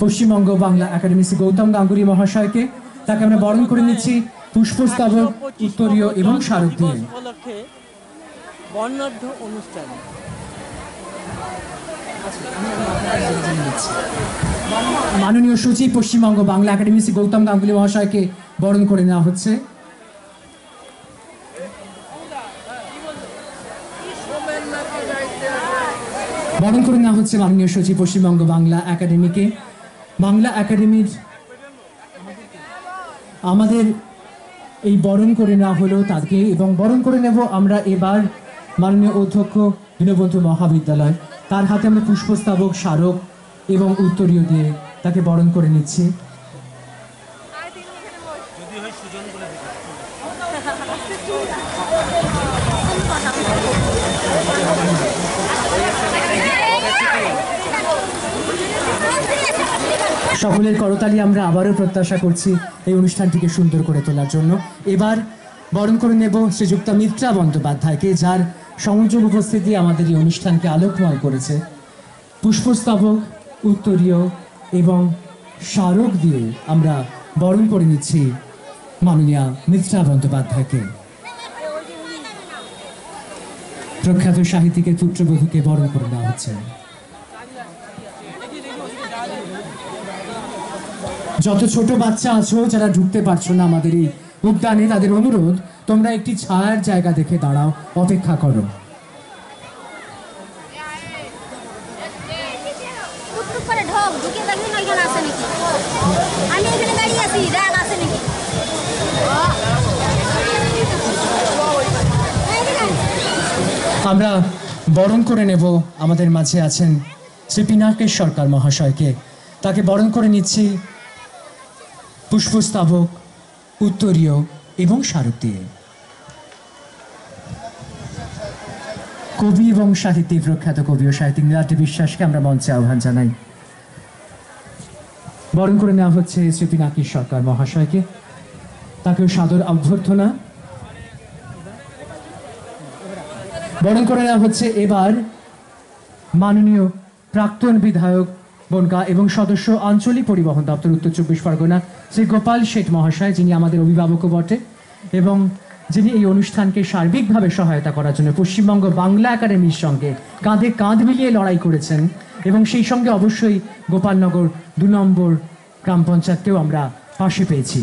Paschimbanga Bangla academy Shri Goutam Ganguly মহাশয়কে তাকে আমরা বরণ করে নিচ্ছি পুষ্পস্তবক উত্তরীয় এবং স্মারক দিয়ে। বর্ণাঢ্য অনুষ্ঠান। মাননীয় সচিব পশ্চিমবঙ্গ বাংলা একাডেমি শ্রী গৌতম গাঙ্গুলি মহাশয়কে বরণ করে নেওয়া হচ্ছে। বরণ করে নেওয়া হচ্ছে মাননীয় সচিব পশ্চিমবঙ্গ বাংলা একাডেমিকে বাংলা একাডেমির আমাদের এই বরণ করে নেওয়া হলো তাকে এবং বরণ করে নেব আমরা এবার মাননীয় অধ্যক্ষ দীনবন্ধু মহাবিদ্যালয়। তার হাতে আমরা পুষ্পস্তাবক স্মারক এবং উত্তরীয় দিয়ে তাকে বরণ করে নিচ্ছি। সকলের করতালি আমরা আবারও প্রত্যাশা করছি এই অনুষ্ঠানটিকে সুন্দর করে তোলার জন্য। এবার বরণ করে নেব শ্রীযুক্ত মিত্রা বন্দ্যোপাধ্যায়কে, যার সংযোগ উপস্থিতি আমাদের এই অনুষ্ঠানকে আলোকময় করেছে। পুষ্পস্তবক, উত্তরীয় এবং স্মারক দিয়ে আমরা বরণ করে নিচ্ছি মাননীয়া মিত্রা বন্দ্যোপাধ্যায়কে। প্রখ্যাত সাহিত্যিকের পুত্রবধূকে বরণ করে নেওয়া হচ্ছে। যত ছোট বাচ্চা আছো যারা ঢুকতে পারছ না আমাদের এই উদ্যানে তাদের অনুরোধ তোমরা একটি ছায়ার জায়গা দেখে দাঁড়াও অপেক্ষা করো। আমি এখানে দাঁড়িয়ে আছি নাকি? আমরা বরণ করে নেব আমাদের মাঝে আছেন শ্রী পিনাকেশ সরকার মহাশয়কে। তাকে বরণ করে নিচ্ছি। পুষ্পস্তবক, উত্তরীয় এবং স্মারক দিয়ে। কবি এবং সাহিত্যিক, প্রখ্যাত কবি ও সাহিত্যিক নীলাদ্রি বিশ্বাসকে আমরা মঞ্চে আহ্বান জানাই। বরণ করে নেওয়া হচ্ছে শ্রী পিনাকেশ সরকার মহাশয়কে। তাকেও সাদর অভ্যর্থনা। বরণ করে নেওয়া হচ্ছে এবার মাননীয় প্রাক্তন বিধায়ক বনগা এবং সদস্য আঞ্চলিক পরিবহন দপ্তর, উত্তর চব্বিশ পরগনা, শ্রী গোপাল শেঠ মহাশয়, যিনি আমাদের অভিভাবকও বটে, এবং যিনি এই অনুষ্ঠানকে সার্বিকভাবে সহায়তা করার জন্য পশ্চিমবঙ্গ বাংলা একাডেমির সঙ্গে কাঁধে কাঁধ মিলিয়ে লড়াই করেছেন, এবং সেই সঙ্গে অবশ্যই গোপালনগর দু নম্বর গ্রাম পঞ্চায়েতকেও আমরা পাশে পেয়েছি।